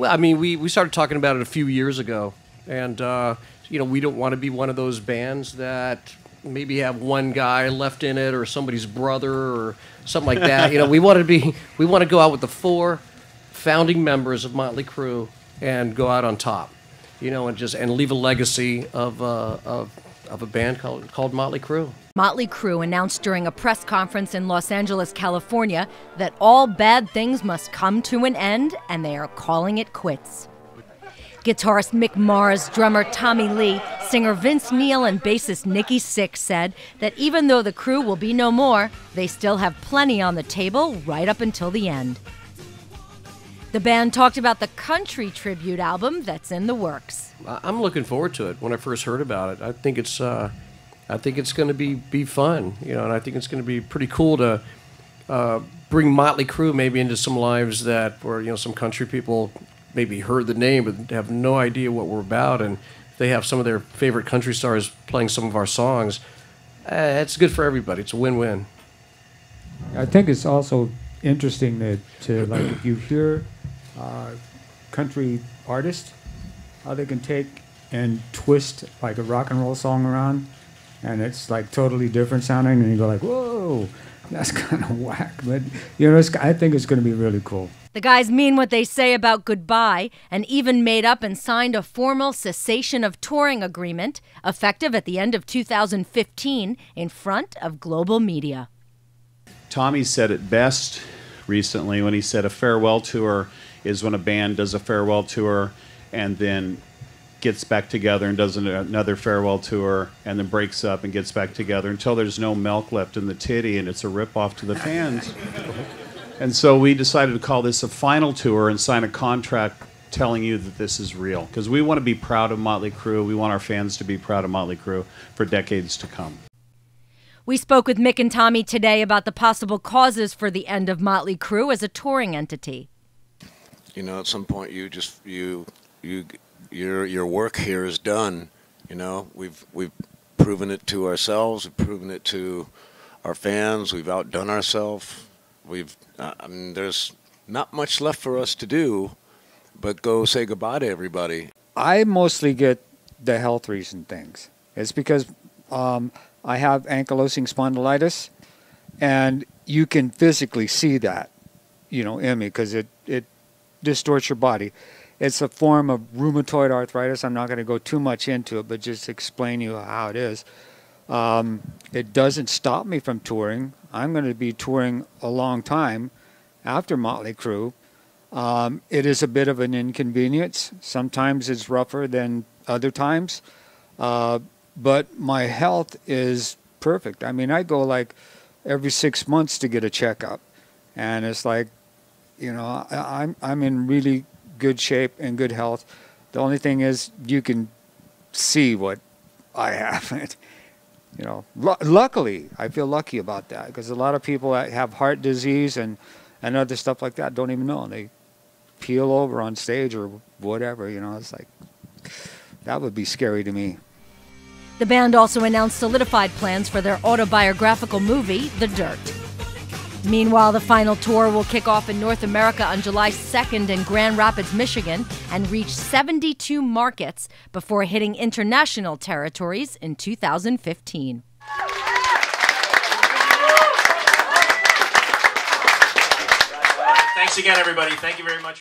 Well, I mean, we, we started talking about it a few years ago, and uh, you know, we don't want to be one of those bands that maybe have one guy left in it or somebody's brother or something like that. you know, we want to be we want to go out with the four founding members of Motley Crue and go out on top. You know, and just and leave a legacy of uh, of of a band called called Motley Crue. Motley Crue announced during a press conference in Los Angeles, California, that all bad things must come to an end and they are calling it quits. Guitarist Mick Mars, drummer Tommy Lee, singer Vince Neil, and bassist Nikki Sixx said that even though the crew will be no more, they still have plenty on the table right up until the end. The band talked about the country tribute album that's in the works. I'm looking forward to it. When I first heard about it, I think it's, uh, I think it's going to be be fun, you know, and I think it's going to be pretty cool to uh, bring Motley Crue maybe into some lives that, where you know, some country people maybe heard the name but have no idea what we're about, and they have some of their favorite country stars playing some of our songs. Uh, it's good for everybody. It's a win-win. I think it's also interesting that to like if you hear uh, country artist, how they can take and twist like a rock and roll song around, and it's like totally different sounding, and you go like, whoa, that's kind of whack. But you know, I think it's going to be really cool. The guys mean what they say about goodbye and even made up and signed a formal cessation of touring agreement effective at the end of 2015 in front of global media. Tommy said it best recently when he said a farewell tour is when a band does a farewell tour and then gets back together and does another farewell tour and then breaks up and gets back together until there's no milk left in the titty and it's a rip off to the fans. And so we decided to call this a final tour and sign a contract telling you that this is real because we want to be proud of Motley Crue. We want our fans to be proud of Motley Crue for decades to come. We spoke with Mick and Tommy today about the possible causes for the end of Motley Crue as a touring entity. You know, at some point you just you you your your work here is done. You know, we've we've proven it to ourselves, we've proven it to our fans, we've outdone ourselves we've uh, I mean, there's not much left for us to do, but go say goodbye to everybody. I mostly get the health reason things. It's because um, I have ankylosing spondylitis, and you can physically see that, you know, in me because it it distorts your body. It's a form of rheumatoid arthritis. I'm not going to go too much into it, but just explain you how it is. Um, it doesn't stop me from touring. I'm going to be touring a long time after Motley Crue. Um, it is a bit of an inconvenience. Sometimes it's rougher than other times. Uh, but my health is perfect. I mean, I go like every six months to get a checkup. And it's like, you know, I, I'm, I'm in really good shape and good health. The only thing is, you can see what I have. you know, luckily, I feel lucky about that because a lot of people that have heart disease and, and other stuff like that don't even know. and They peel over on stage or whatever, you know, it's like, that would be scary to me. The band also announced solidified plans for their autobiographical movie, The Dirt. Meanwhile, the final tour will kick off in North America on July 2nd in Grand Rapids, Michigan, and reach 72 markets before hitting international territories in 2015. Thanks again, everybody. Thank you very much.